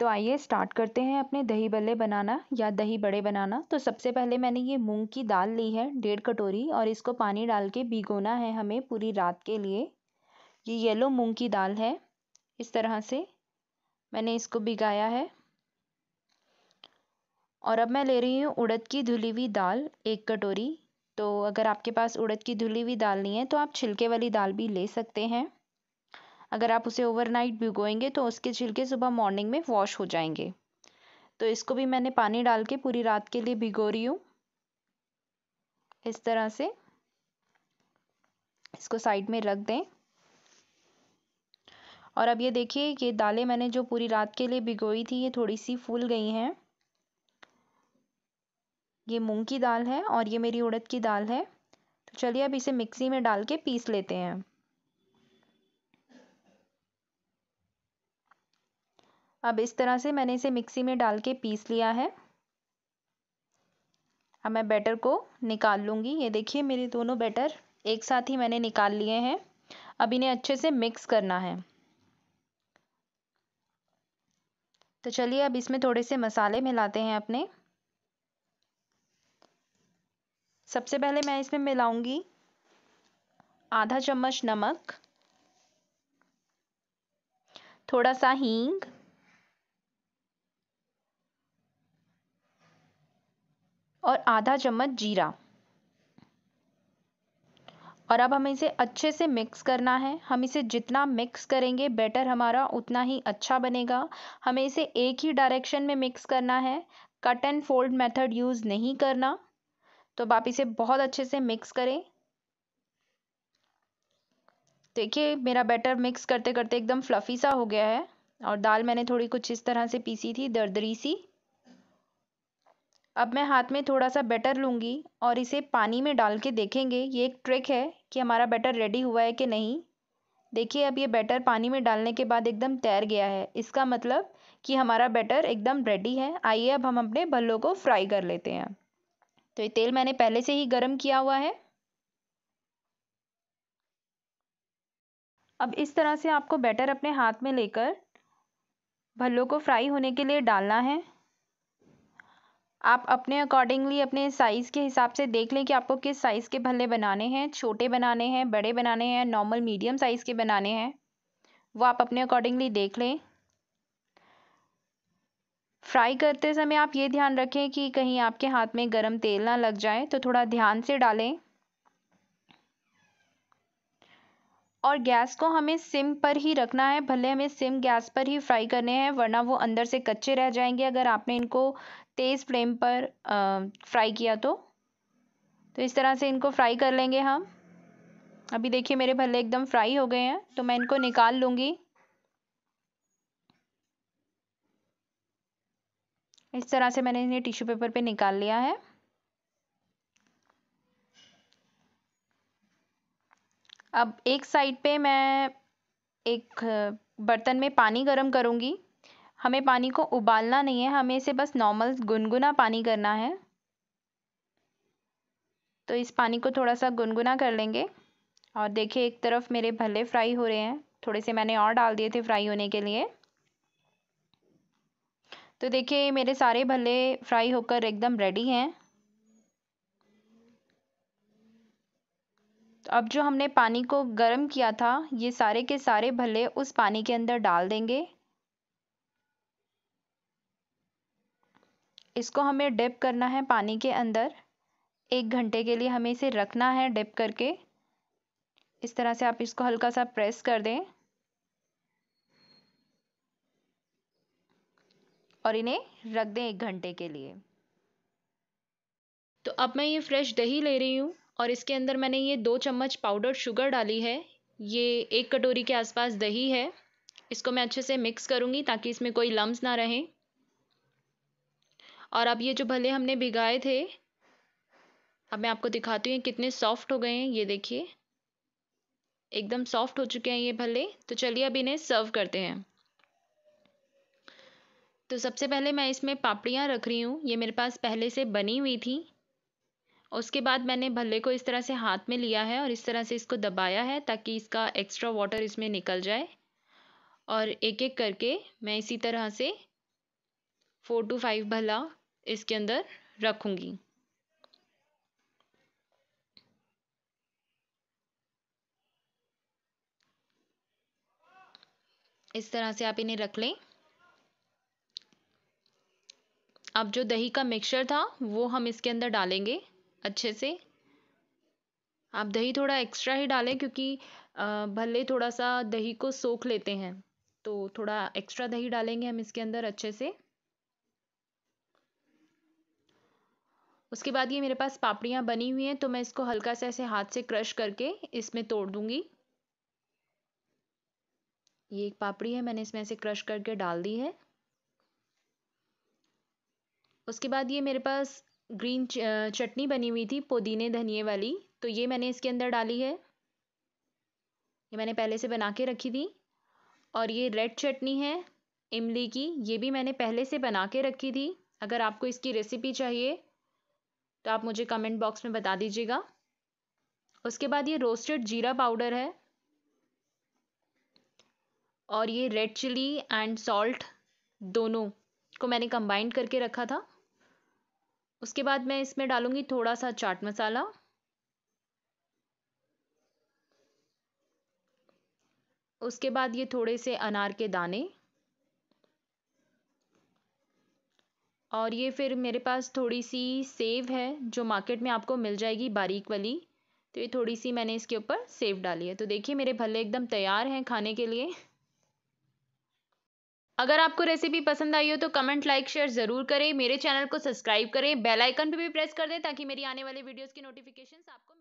तो आइए स्टार्ट करते हैं अपने दही बल्ले बनाना या दही बड़े बनाना। तो सबसे पहले मैंने ये मूंग की दाल ली है, डेढ़ कटोरी, और इसको पानी डाल के भिगोना है हमें पूरी रात के लिए। ये येलो मूंग की दाल है, इस तरह से मैंने इसको भिगाया है। और अब मैं ले रही हूँ उड़द की धुली हुई दाल, एक कटोरी। तो अगर आपके पास उड़द की धुली हुई दाल नहीं है तो आप छिलके वाली दाल भी ले सकते हैं। अगर आप उसे ओवरनाइट भिगोएँगे तो उसके छिलके सुबह मॉर्निंग में वॉश हो जाएँगे। तो इसको भी मैंने पानी डाल के पूरी रात के लिए भिगो रही हूँ। इस तरह से इसको साइड में रख दें। और अब ये देखिए, ये दालें मैंने जो पूरी रात के लिए भिगोई थी, ये थोड़ी सी फूल गई हैं। ये मूंग की दाल है और ये मेरी उड़द की दाल है। तो चलिए अब इसे मिक्सी में डाल के पीस लेते हैं। अब इस तरह से मैंने इसे मिक्सी में डाल के पीस लिया है। अब मैं बैटर को निकाल लूँगी। ये देखिए, मेरे दोनों बैटर एक साथ ही मैंने निकाल लिए हैं। अब इन्हें अच्छे से मिक्स करना है। तो चलिए अब इसमें थोड़े से मसाले मिलाते हैं अपने। सबसे पहले मैं इसमें मिलाऊँगी आधा चम्मच नमक, थोड़ा सा हींग, और आधा चम्मच जीरा। और अब हमें इसे अच्छे से मिक्स करना है। हम इसे जितना मिक्स करेंगे, बेटर हमारा उतना ही अच्छा बनेगा। हमें इसे एक ही डायरेक्शन में मिक्स करना है। Cut and fold method use नहीं करना। तो अब आप इसे बहुत अच्छे से मिक्स करें। देखिए, मेरा बैटर मिक्स करते करते एकदम फ्लफ़ी सा हो गया है और दाल मैंने थोड़ी कुछ इस तरह से पीसी थी, दरदरी सी। अब मैं हाथ में थोड़ा सा बैटर लूँगी और इसे पानी में डाल के देखेंगे। ये एक ट्रिक है कि हमारा बैटर रेडी हुआ है कि नहीं। देखिए, अब ये बैटर पानी में डालने के बाद एकदम तैर गया है। इसका मतलब कि हमारा बैटर एकदम रेडी है। आइए, अब हम अपने भल्लों को फ्राई कर लेते हैं। तो ये तेल मैंने पहले से ही गर्म किया हुआ है। अब इस तरह से आपको बैटर अपने हाथ में लेकर भल्लों को फ्राई होने के लिए डालना है। आप अपने अकॉर्डिंगली अपने साइज़ के हिसाब से देख लें कि आपको किस साइज़ के भल्ले बनाने हैं। छोटे बनाने हैं, बड़े बनाने हैं नॉर्मल मीडियम साइज़ के बनाने हैं। वो आप अपने अकॉर्डिंगली देख लें। फ्राई करते समय आप ये ध्यान रखें कि कहीं आपके हाथ में गरम तेल ना लग जाए तो थोड़ा ध्यान से डालें। और गैस को हमें सिम पर ही रखना है भले हमें सिम गैस पर ही फ्राई करने हैं वरना वो अंदर से कच्चे रह जाएँगे। अगर आपने इनको तेज़ फ्लेम पर आ, फ्राई किया तो। तो इस तरह से इनको फ्राई कर लेंगे हम। अभी देखिए मेरे भल्ले एकदम फ्राई हो गए हैं तो मैं इनको निकाल लूँगी। इस तरह से मैंने इन्हें टिश्यू पेपर पे निकाल लिया है। अब एक साइड पे मैं एक बर्तन में पानी गर्म करूँगी। हमें पानी को उबालना नहीं है, हमें इसे बस नॉर्मल गुनगुना पानी करना है। तो इस पानी को थोड़ा सा गुनगुना कर लेंगे। और देखिए, एक तरफ़ मेरे भले फ्राई हो रहे हैं। थोड़े से मैंने और डाल दिए थे फ्राई होने के लिए। तो देखिए, मेरे सारे भल्ले फ्राई होकर एकदम रेडी हैं। तो अब जो हमने पानी को गर्म किया था, ये सारे के सारे भल्ले उस पानी के अंदर डाल देंगे। इसको हमें डिप करना है पानी के अंदर। एक घंटे के लिए हमें इसे रखना है डिप करके। इस तरह से आप इसको हल्का सा प्रेस कर दें। और इन्हें रख दें एक घंटे के लिए। तो अब मैं ये फ्रेश दही ले रही हूँ और इसके अंदर मैंने ये दो चम्मच पाउडर शुगर डाली है। ये एक कटोरी के आसपास दही है। इसको मैं अच्छे से मिक्स करूँगी ताकि इसमें कोई लम्स ना रहें। और अब ये जो भले हमने भिगाए थे, अब मैं आपको दिखाती हूँ कितने सॉफ्ट हो गए हैं, ये देखिए। एकदम सॉफ्ट हो चुके हैं ये भले। तो चलिए अब इन्हें सर्व करते हैं। तो सबसे पहले मैं इसमें पापड़ियाँ रख रही हूँ। ये मेरे पास पहले से बनी हुई थी। उसके बाद मैंने भल्ले को इस तरह से हाथ में लिया है और इस तरह से इसको दबाया है ताकि इसका एक्स्ट्रा वाटर इसमें निकल जाए। और एक एक करके मैं इसी तरह से फोर टू फाइव भला इसके अंदर रखूँगी। इस तरह से आप इन्हें रख लें। अब जो दही का मिक्सचर था, वो हम इसके अंदर डालेंगे अच्छे से। आप दही थोड़ा एक्स्ट्रा ही डालें क्योंकि भले थोड़ा सा दही को सोख लेते हैं तो थोड़ा एक्स्ट्रा दही डालेंगे हम इसके अंदर अच्छे से। उसके बाद ये मेरे पास पापड़ियाँ बनी हुई हैं तो मैं इसको हल्का सा ऐसे हाथ से क्रश करके इसमें तोड़ दूँगी। ये एक पापड़ी है, मैंने इसमें ऐसे क्रश करके डाल दी है। उसके बाद ये मेरे पास ग्रीन चटनी बनी हुई थी, पुदीने धनिए वाली। तो ये मैंने इसके अंदर डाली है। ये मैंने पहले से बना के रखी थी। और ये रेड चटनी है, इमली की, ये भी मैंने पहले से बना के रखी थी। अगर आपको इसकी रेसिपी चाहिए तो आप मुझे कमेंट बॉक्स में बता दीजिएगा। उसके बाद ये रोस्टेड जीरा पाउडर है। और ये रेड चिली एंड सॉल्ट दोनों को मैंने कंबाइंड करके रखा था। उसके बाद मैं इसमें डालूँगी थोड़ा सा चाट मसाला। उसके बाद ये थोड़े से अनार के दाने। और ये फिर मेरे पास थोड़ी सी सेव है, जो मार्केट में आपको मिल जाएगी बारीक वाली। तो ये थोड़ी सी मैंने इसके ऊपर सेव डाली है। तो देखिए, मेरे भल्ले एकदम तैयार हैं खाने के लिए। अगर आपको रेसिपी पसंद आई हो तो कमेंट लाइक शेयर ज़रूर करें। मेरे चैनल को सब्सक्राइब करें। बेल आइकन पे भी प्रेस कर दें ताकि मेरी आने वाली वीडियोस की नोटिफिकेशंस आपको